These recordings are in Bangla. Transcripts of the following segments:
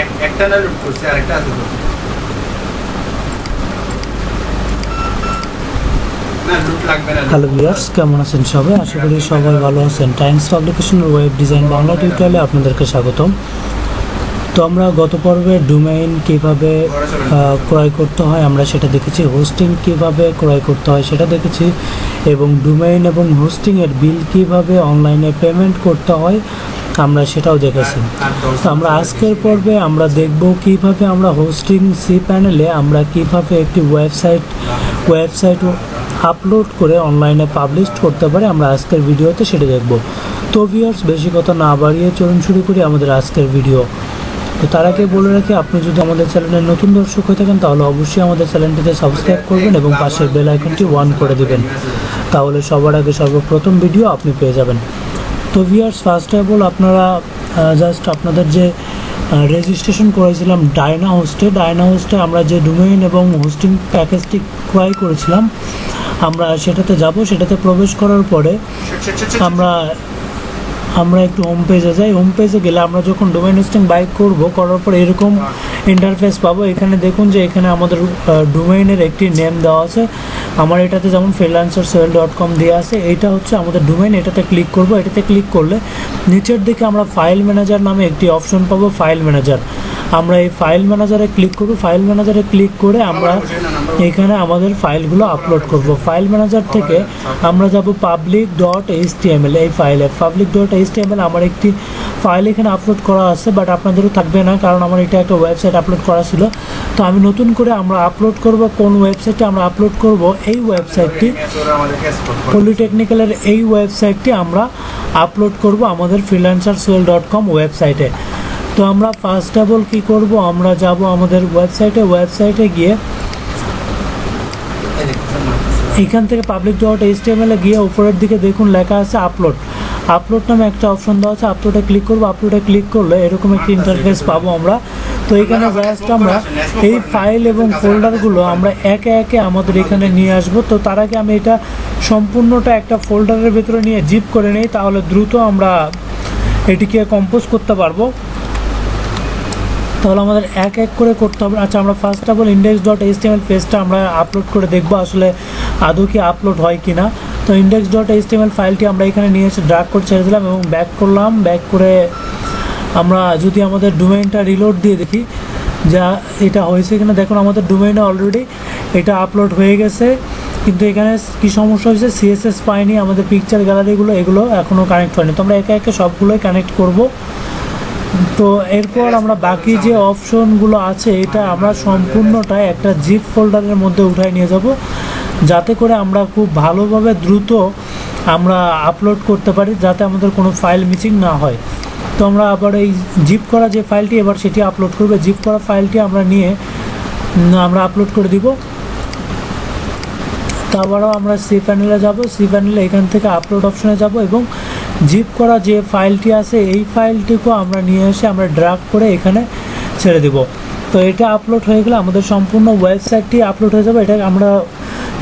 এক- একটা না লুট করছে, আরেকটা আছে তো। হ্যালো ভিউয়ার্স, কেমন আছেন সবাই? আশা করি সবাই ভালো আছেন। টাইমস পাবলিকেশনের ওয়েব ডিজাইন বাংলা টিউটোরিয়ালে আপনাদেরকে স্বাগতম। তো আমরা গত পর্বে ডোমেইন কীভাবে ক্রয় করতে হয় আমরা সেটা দেখেছি হোস্টিং কীভাবে ক্রয় করতে হয় সেটা দেখেছি, এবং ডোমেইন এবং হোস্টিংয়ের বিল কীভাবে অনলাইনে পেমেন্ট করতে হয় আমরা সেটাও দেখেছি। তো আমরা আজকের পর্বে আমরা দেখব কীভাবে আমরা হোস্টিং সি প্যানেলে আমরা কীভাবে একটি ওয়েবসাইট ওয়েবসাইট আপলোড করে অনলাইনে পাবলিশ করতে পারি আমরা আজকের ভিডিওতে সেটা দেখব। তো ভিউয়ার্স বেশি কথা না বাড়িয়ে চলুন শুরু করি আমাদের আজকের ভিডিও। তো তার আগে বলে রাখি, আপনি যদি আমাদের চ্যানেলের নতুন দর্শক হয়ে থাকেন, তাহলে অবশ্যই আমাদের চ্যানেলটিতে সাবস্ক্রাইব করবেন এবং পাশের বেল আইকনটি ওয়ান করে দিবেন। তাহলে সবার আগে সর্বপ্রথম ভিডিও আপনি পেয়ে যাবেন। তো ভিয়ার্স ফার্স্ট অফ অল আপনারা জাস্ট আপনাদের যে রেজিস্ট্রেশন করেছিলাম ডায়না হোস্টে ডায়না হোস্টে আমরা যে ডোমেইন এবং হোস্টিং প্যাকেজটি ক্রয় করেছিলাম আমরা সেটাতে যাব সেটাতে প্রবেশ করার পরে আমরা আমরা একটু হোম পেজে যাই। হোম পেজে গেলে আমরা যখন ডোমেন হোস্টিং বাইক করব, করার পর এরকম ইন্টারফেস পাবো। এখানে দেখুন যে এখানে আমাদের ডোমেইনের একটি নেম দেওয়া আছে। আমার এটাতে যেমন ফ্রিল্যান্সার সেল ডট কম দেওয়া আছে, এইটা হচ্ছে আমাদের ডোমেইন এটাতে ক্লিক করব। এটাতে ক্লিক করলে নিচের দিকে আমরা ফাইল ম্যানেজার নামে একটি অপশন পাবো ফাইল ম্যানেজার আমরা এই ফাইল ম্যানেজারে ক্লিক করব। ফাইল ম্যানেজারে ক্লিক করে আমরা এখানে আমাদের ফাইলগুলো আপলোড করব। ফাইল ম্যানেজার থেকে আমরা যাব পাবলিক ডট এইচ এই ফাইলে পাবলিক ডট এইচ আমার একটি ফাইল এখানে আপলোড করা আছে বাট আপনাদেরও থাকবে না, কারণ আমার এটা একটা ওয়েবসাইট আপলোড করা ছিল। তো আমি নতুন করে আমরা আপলোড করব, কোন ওয়েবসাইটে আমরা আপলোড করব, এই ওয়েবসাইটটি পলিটেকনিক্যালের এই ওয়েবসাইটটি আমরা আপলোড করব আমাদের ফ্রিল্যান্সার সোয়েল ডট কম ওয়েবসাইটে তো আমরা ফার্স্ট অল কী করব, আমরা যাব আমাদের ওয়েবসাইটে ওয়েবসাইটে গিয়ে এখান থেকে পাবলিক ডট এইচ এ গিয়ে উপরের দিকে দেখুন লেখা আছে আপলোড আপলোড নামে একটা অপশন দেওয়া আছে আপলোডে ক্লিক করব আপলোডে ক্লিক করলে এরকম একটি ইন্টারফেস পাবো আমরা। তো এখানে জাস্ট আমরা এই ফাইল এবং ফোল্ডারগুলো আমরা একে একে আমাদের এখানে নিয়ে আসব। তো তার আগে আমি এটা সম্পূর্ণটা একটা ফোল্ডারের ভেতরে নিয়ে জিপ করে নিই তাহলে দ্রুত আমরা এটিকে কম্পোজ করতে পারব। তাহলে আমাদের এক এক করে করতে হবে। আচ্ছা আমরা first of all index dot H পেজটা আমরা আপলোড করে দেখব আসলে আদৌ কি আপলোড হয় কি না তো ইন্ডেক্স ডট এইচ ফাইলটি আমরা এখানে নিয়ে এসে ড্রাগ করে ছেড়ে দিলাম এবং ব্যাক করলাম। ব্যাক করে আমরা যদি আমাদের ডোমেইনটা রিলোড দিয়ে দেখি, যা এটা হয়েছে কিনা, দেখুন আমাদের ডোমেইনে অলরেডি এটা আপলোড হয়ে গেছে। কিন্তু এখানে কি সমস্যা হয়েছে? সিএসএস পাইনি, আমাদের পিকচার গ্যালারিগুলো এগুলো এখনও কানেক্ট হয়নি। তো আমরা একে একে সবগুলোই কানেক্ট করব। তো এরপর আমরা বাকি যে অপশনগুলো আছে, এটা আমরা সম্পূর্ণটাই একটা জিপ ফোল্ডারের মধ্যে উঠায় নিয়ে যাব। যাতে করে আমরা খুব ভালোভাবে দ্রুত আমরা আপলোড করতে পারি, যাতে আমাদের কোনো ফাইল মিসিং না হয়। তো আমরা আবার এই জিপ করা যে ফাইলটি এবার সেটি আপলোড করবে। জিপ করা ফাইলটি আমরা নিয়ে আমরা আপলোড করে দিব। তারপরেও আমরা সি প্যানেলে যাব। সি প্যানেলে এখান থেকে আপলোড অপশনে যাব এবং জিপ করা যে ফাইলটি আছে এই ফাইলটিকেও আমরা নিয়ে এসে আমরা ড্রাগ করে এখানে ছেড়ে দেব। তো এটা আপলোড হয়ে গেলে আমাদের সম্পূর্ণ ওয়েবসাইটটি আপলোড হয়ে যাবে। এটা আমরা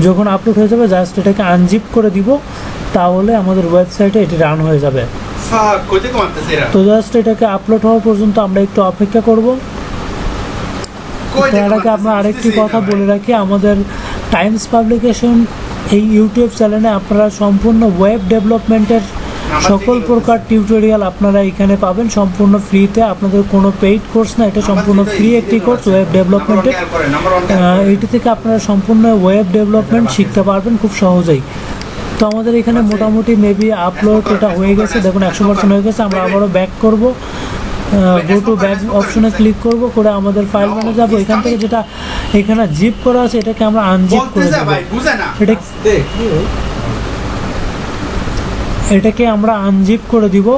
যখন আপলোড হয়ে যাবে জাস্ট এটাকে আনজিপ করে দিব তাহলে আমাদের ওয়েবসাইটে এটি রান হয়ে যাবে। তো জাস্ট এটাকে আপলোড হওয়া পর্যন্ত আমরা একটু অপেক্ষা করব। তার আগে আমরা আরেকটি কথা বলে রাখি আমাদের টাইমস পাবলিকেশন এই ইউটিউব চ্যানেলে আপনারা সম্পূর্ণ ওয়েব ডেভেলপমেন্টের সকল প্রকার টিউটোরিয়াল আপনারা এখানে পাবেন সম্পূর্ণ ফ্রিতে। আপনাদের কোনো পেইড কোর্স না এটা সম্পূর্ণ ফ্রি একটি কোর্স ওয়েব ডেভেলপমেন্টের এটি থেকে আপনারা সম্পূর্ণ ওয়েব ডেভেলপমেন্ট শিখতে পারবেন খুব সহজেই। তো আমাদের এখানে মোটামুটি মেবি আপলোড এটা হয়ে গেছে দেখুন একশো পার্সেন্ট হয়ে গেছে আমরা আবারও ব্যাক করব। গো টু ব্যাক অপশনে ক্লিক করব করে আমাদের ফাইল মানে যাব। এখান থেকে যেটা এখানে জিপ করা আছে এটাকে আমরা আনজিপ করে দেবো। এটা এটাকে আমরা আনজিপ করে দিব।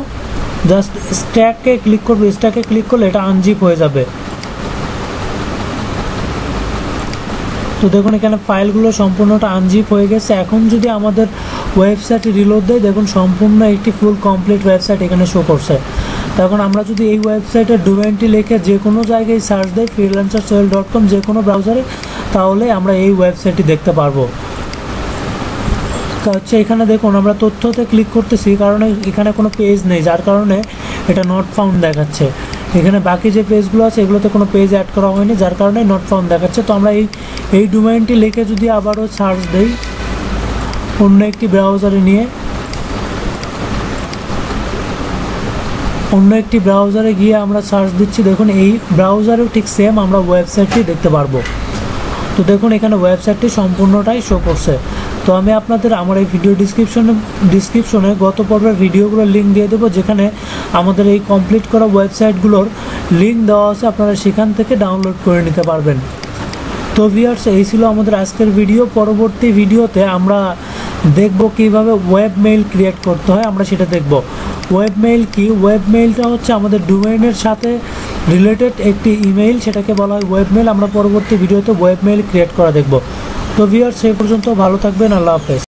জাস্ট স্ট্যাকে ক্লিক করব স্ট্যাকে ক্লিক করলে এটা আনজিপ হয়ে যাবে। তো দেখুন, এখানে ফাইলগুলো সম্পূর্ণটা আনজিপ হয়ে গেছে। এখন যদি আমাদের ওয়েবসাইটে রিলোড দেয়, দেখুন সম্পূর্ণ একটি ফুল কমপ্লিট ওয়েবসাইট এখানে শো করছে। তখন আমরা যদি এই ওয়েবসাইটের ডোমেনটি লিখে যে কোনো জায়গায় সার্চ দেয় ফ্রিল্যান্সার সোয়েল ডট কম যে কোনো ব্রাউজারে তাহলে আমরা এই ওয়েবসাইটটি দেখতে পারব। তা হচ্ছে, এখানে দেখুন, আমরা তথ্যতে ক্লিক করতেছি, কারণ এখানে কোনো পেজ নেই, যার কারণে এটা নট ফাউন্ড দেখাচ্ছে। এখানে বাকি যে পেজগুলো আছে, এগুলোতে কোনো পেজ অ্যাড করা হয়নি, যার কারণে নট ফাউন্ড দেখাচ্ছে। তো আমরা এই এই ডোমেইনটি লিখে যদি আবারও সার্চ দেই, অন্য একটি ব্রাউজারে নিয়ে, অন্য একটি ব্রাউজারে গিয়ে আমরা সার্চ দিচ্ছি, দেখুন, এই ব্রাউজারেও ঠিক সেম আমরা ওয়েবসাইটটি দেখতে পারব। তো দেখুন, এখানে ওয়েবসাইটটি সম্পূর্ণটাই শো করছে। তো আমি আপনাদের আমার এই ভিডিও ডিসক্রিপশনে ডিসক্রিপশনে গত পর্বের ভিডিওগুলোর লিঙ্ক দিয়ে দেবো, যেখানে আমাদের এই কমপ্লিট করা ওয়েবসাইটগুলোর লিঙ্ক দেওয়া আছে, আপনারা সেখান থেকে ডাউনলোড করে নিতে পারবেন। তো ভিউয়ার্স এই ছিল আমাদের আজকের ভিডিও পরবর্তী ভিডিওতে আমরা দেখব কীভাবে ওয়েব মেইল ক্রিয়েট করতে হয়, আমরা সেটা দেখব। ওয়েব মেইল কি? ওয়েব মেইলটা হচ্ছে আমাদের ডোমেইনের সাথে রিলেটেড একটি ইমেইল সেটাকে বলা হয় ওয়েবমেল আমরা পরবর্তী ভিডিওতে ওয়েব মেইল ক্রিয়েট করা দেখব। তো ভিউয়ার্স সেই পর্যন্ত, ভালো থাকবেন, আল্লাহ হাফেজ।